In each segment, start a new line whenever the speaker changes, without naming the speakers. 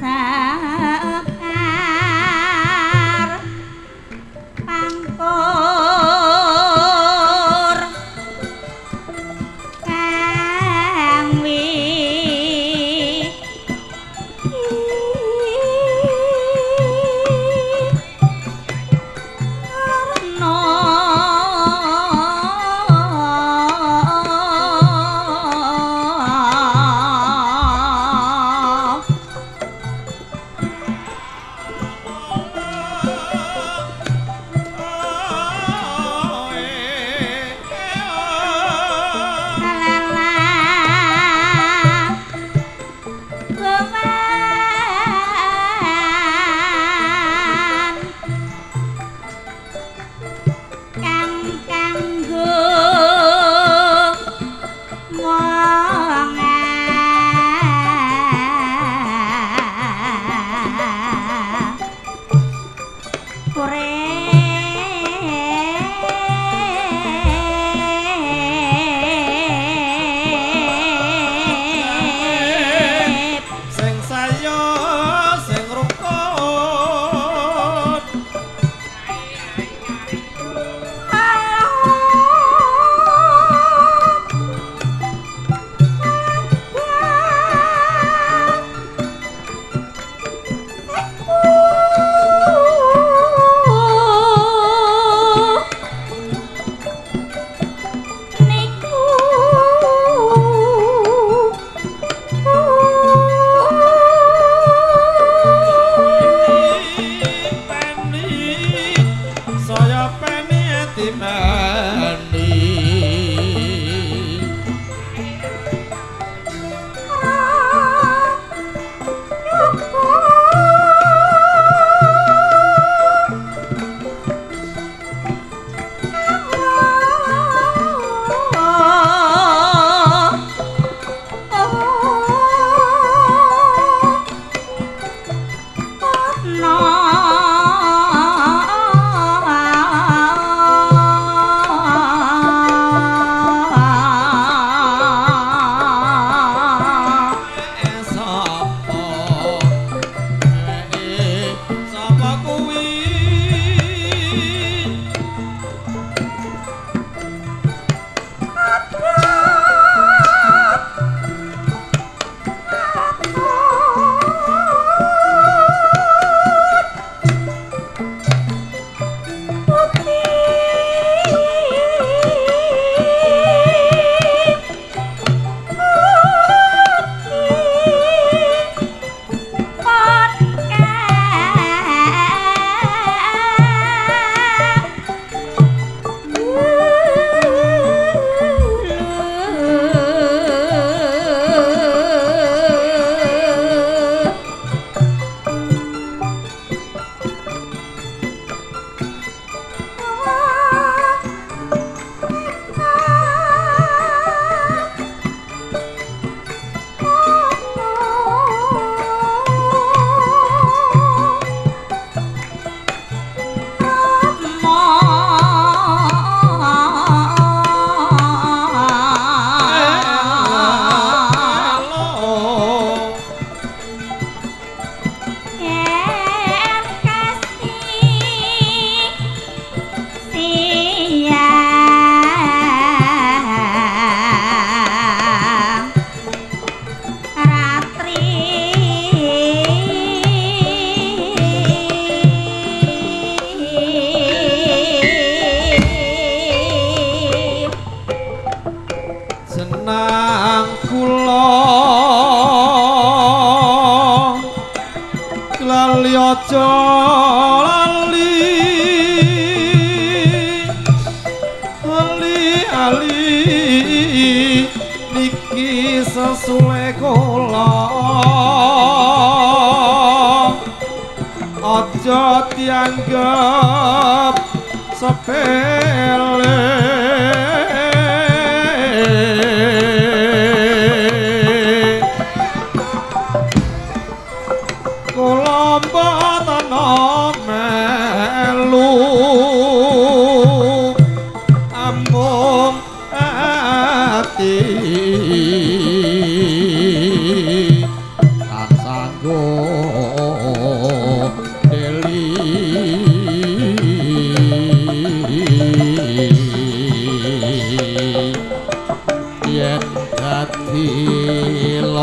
xa.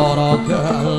Lord of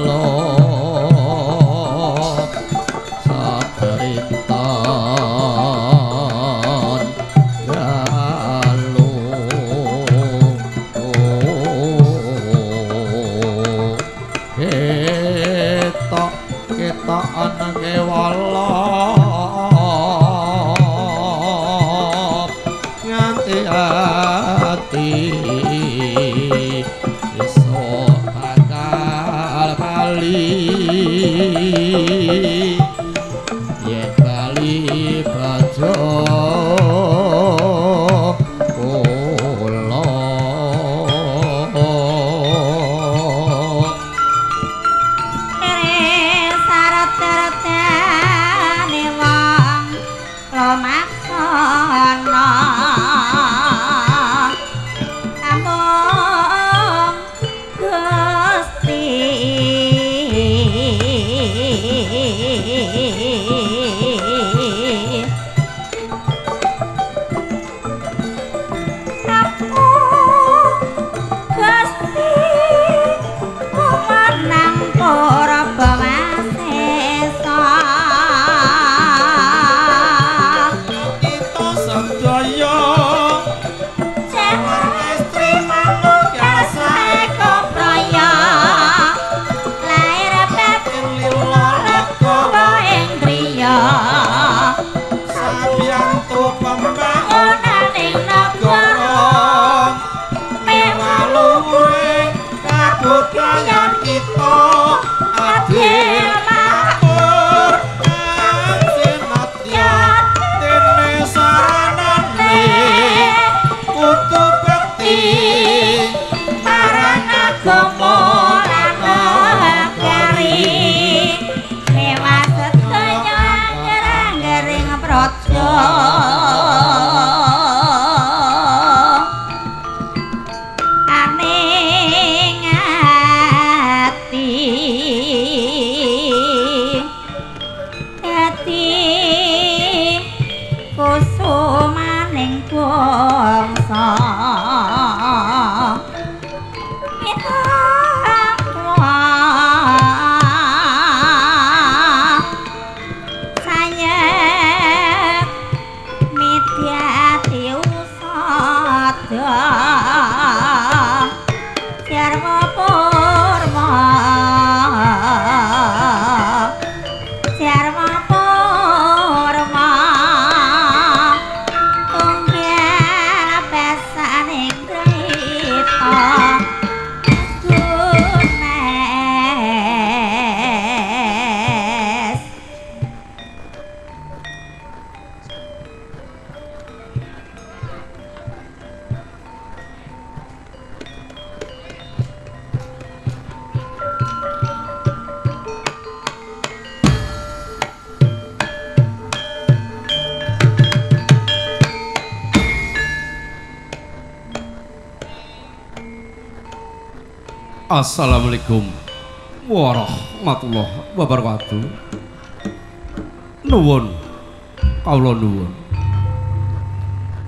kayak
kita
adik Gusti Kusuma ning bangsa.
Assalamualaikum warahmatullahi wabarakatuh. Nuwun. Kawula nuwun.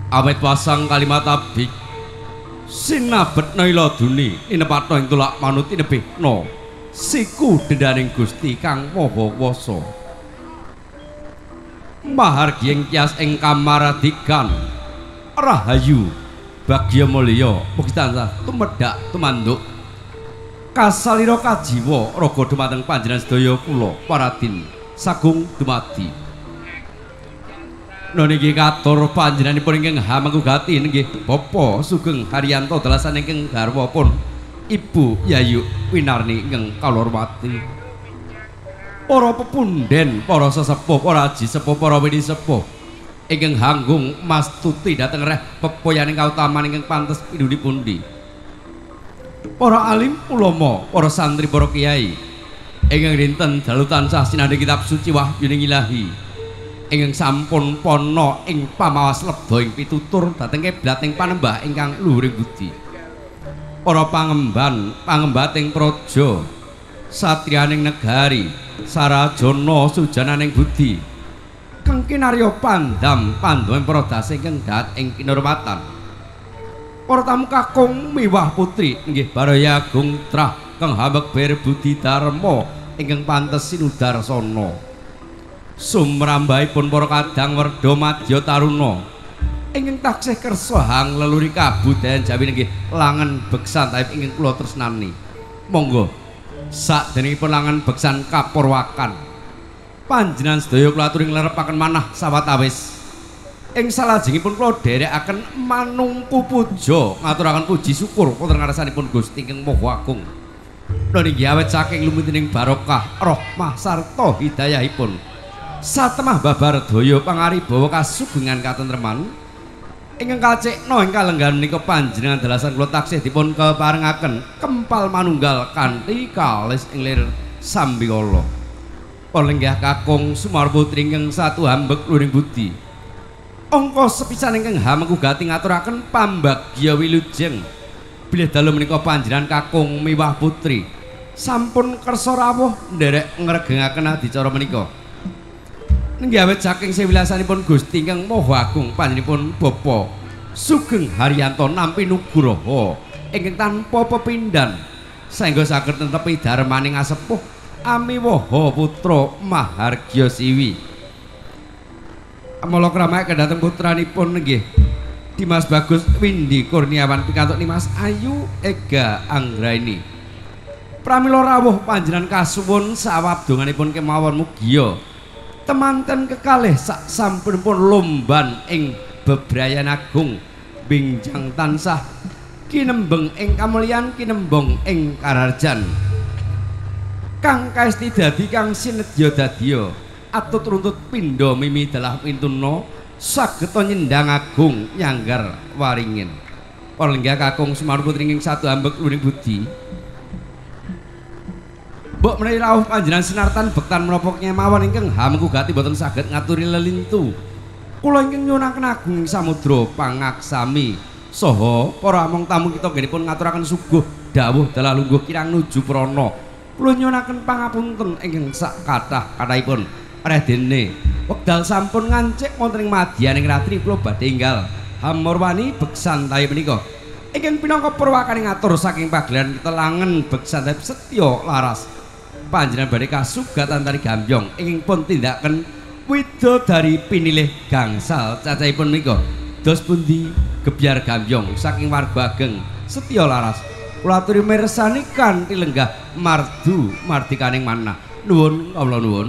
Awet pasang kalimat abdi sinabet naila duni inepatno ing tulak manut inebihno siku dendaning Gusti Kang Maha Kuwasa. Mahargyeng kias ing kamaradigan rahayu bagya mulya mugi tansah tumedhak tumanduk kasalira kajiwa rogo dumateng panjenengan sedaya kula paratin sagung dumadi. Niki katur panjenenganipun ingkang hamengkugatin nggih Bapak Sugeng Haryanto geng ingkang garwapun Ibu Yayu Winarni ingkang kalorwati para pepunden poro sesepuh para aji sepuh poro wini sepuh ingkang hanggung mastuti dateng reh pepoyaning kautaman pantas pantes pinundi pundi para alim ulama para santri para kiai ingkang dinten dalu tansah sinadhi kitab suci wahyuning ilahi ingkang sampun pono ing pamawas lebda ing pitutur dhateng kiblat ing panembah ingkang luhuring budi. Para pangemban, pangembating praja, satriyaning negari, sarajana sujananing budi. Kang kinarya pandam pandowen para dase ingkang dat ing kinurmatan. Para tamu kakung miwah putri? Nggih Baraya Agung Trah kang hambek ber budi dharma ingkang pantes sinudarsana. sumrambahipun para kadang werda madya taruna. Ingkang taksih kersa hang leluri kabudayan Jawi nggih langen beksan tapi ingkang kula tresnani. Monggo sakdenengipun langen beksan kapurwakan. Panjenengan sedaya kula aturi nglerepaken manah sawatawis ing salajengipun kula dherekaken manungku puja ngaturaken puji syukur wonten ngarsanipun Gusti ingkang Maha Agung. Niki awet saking lumitining barokah rahmah sarta hidayahipun. Satemah babar daya pangaribawa kasugengan katentreman ingkang kacekna ing kalenggan menika panjenengan dalasan kula taksih dipun keparengaken kempal manunggal kanthi kalis ing lir sambikala palenggah kakung sumar putri ingkang satu hambek luring budi angka sepisan ingkang hamengku gati ngaturaken pambagya wilujeng. Bilih dalu menika panjenengan kakung miwah putri. Sampun kersa rawuh nderek ngregengaken adicara menika. Nggawet saking sewilasanipun Gusti ingkang Maha Agung panjenenganipun Bapa Sugeng Haryanto nampi nugraha ingkang tanpa pepindhan saengga saged netepi darmaning asepuh Amiwaha putra Mahargya Siwi. Amala krama kedhateng putranipun nggih. Dimas Bagus Windi Kurniawan pikantuk Dimas Ayu Ega Anggraini. Pramila rawuh panjenengan kasuwun sawab donganipun kemawon mugia temanten kekalih sak sampunipun lomban ing bebrayan agung binjang tansah kinembeng ing kamulyan kinembong ing kararjan. Kang kaesti dadi kang sinedya dadya atut runtut pindha mimi dalah pintuna saged nyendang agung nyanggar waringin Palenggah kakung Semar Putri ing satu ambek luring budi Mbok menawi rawuh panjenengan sinartan bektan menopoknya mawon ingkang hamengku gati boten saged ngaturi lelintu. Kula ingkang nyunaken agung samudra pangaksami saha para among tamu kita genipun ngaturaken suguh dawuh dalah lungguh kirang nuju prana. Kula nyunaken pangapunten ingkang sak kathah kathahipun. Reh dene wekdal sampun ngancik wonten ing madyaning ratri kula badhe enggal hamurwani beksan tayi menika. Ingkang pinangka purwakane ngatur saking pagelaran kita langen beksan setya laras. panjenengan badhe kasugatan tari gambyong. Ingin pun tindakan widodari pinilih gangsal cacahipun menika. Dos pundi gebyar gambyong saking warga ageng setya laras. Kula aturi mirsani kanthi lenggah mardu mardikaning manah. Nuwun kawula nuwun